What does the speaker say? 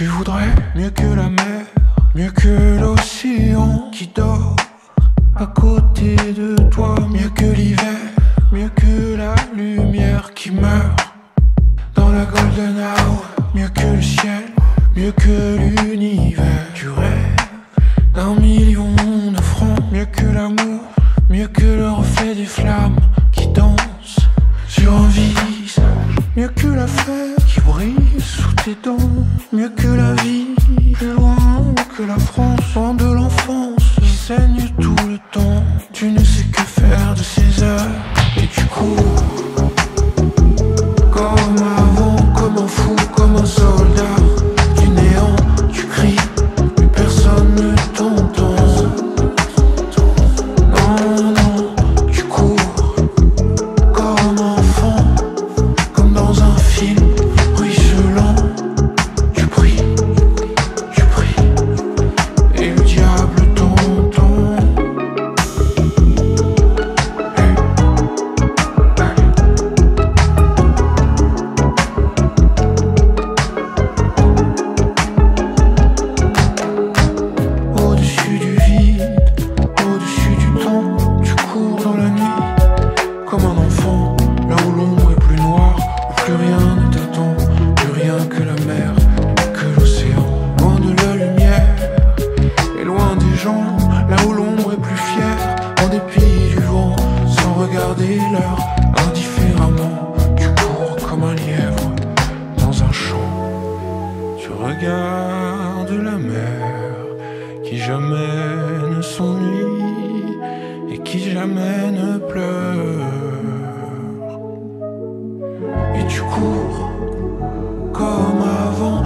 Tu voudrais mieux que la mer, mieux que l'océan qui dort à côté de toi, mieux que l'hiver, mieux que la lumière qui meurt dans la golden hour, mieux que le ciel, mieux que l'univers. Tu rêves d'un million de francs, mieux que l'amour, mieux que le reflet des flammes qui dansent sur un visage, mieux que la fleur tes dents, mieux que la vie, plus loin que la France, loin de l'enfance qui saigne tout le temps. Indifféremment, tu cours comme un lièvre dans un champ. Tu regardes la mer qui jamais ne s'ennuie et qui jamais ne pleure. Et tu cours comme avant,